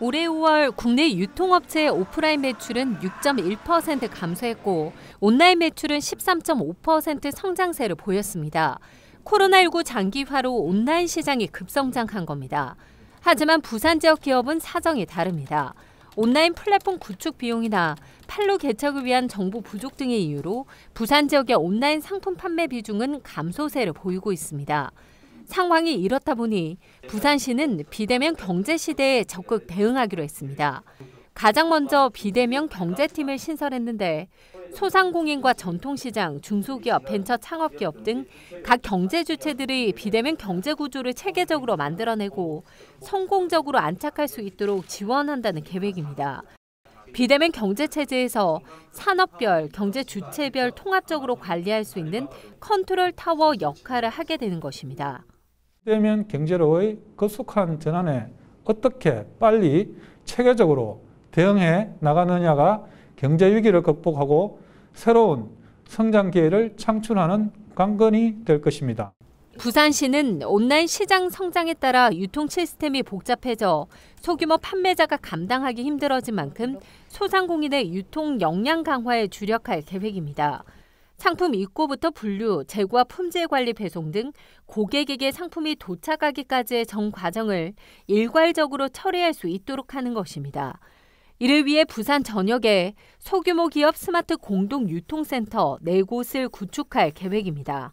올해 5월 국내 유통업체의 오프라인 매출은 6.1% 감소했고 온라인 매출은 13.5% 성장세를 보였습니다. 코로나19 장기화로 온라인 시장이 급성장한 겁니다. 하지만 부산 지역 기업은 사정이 다릅니다. 온라인 플랫폼 구축 비용이나 판로 개척을 위한 정보 부족 등의 이유로 부산 지역의 온라인 상품 판매 비중은 감소세를 보이고 있습니다. 상황이 이렇다 보니 부산시는 비대면 경제 시대에 적극 대응하기로 했습니다. 가장 먼저 비대면 경제팀을 신설했는데 소상공인과 전통시장, 중소기업, 벤처 창업기업 등 각 경제 주체들이 비대면 경제 구조를 체계적으로 만들어내고 성공적으로 안착할 수 있도록 지원한다는 계획입니다. 비대면 경제 체제에서 산업별, 경제 주체별 통합적으로 관리할 수 있는 컨트롤 타워 역할을 하게 되는 것입니다. 비대면 경제로의 급속한 전환에 어떻게 빨리 체계적으로 대응해 나가느냐가 경제 위기를 극복하고 새로운 성장 기회를 창출하는 관건이 될 것입니다. 부산시는 온라인 시장 성장에 따라 유통 시스템이 복잡해져 소규모 판매자가 감당하기 힘들어진 만큼 소상공인의 유통 역량 강화에 주력할 계획입니다. 상품 입고부터 분류, 재고와 품질 관리 배송 등 고객에게 상품이 도착하기까지의 전 과정을 일괄적으로 처리할 수 있도록 하는 것입니다. 이를 위해 부산 전역에 소규모 기업 스마트 공동 유통센터 4곳을 구축할 계획입니다.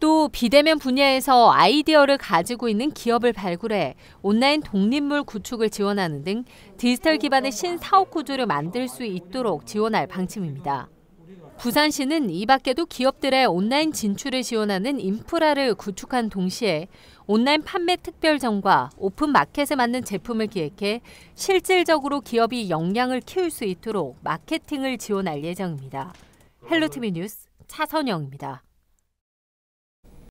또 비대면 분야에서 아이디어를 가지고 있는 기업을 발굴해 온라인 독립물 구축을 지원하는 등 디지털 기반의 신사업 구조를 만들 수 있도록 지원할 방침입니다. 부산시는 이 밖에도 기업들의 온라인 진출을 지원하는 인프라를 구축한 동시에 온라인 판매 특별전과 오픈 마켓에 맞는 제품을 기획해 실질적으로 기업이 역량을 키울 수 있도록 마케팅을 지원할 예정입니다. 헬로티비 뉴스 차선영입니다.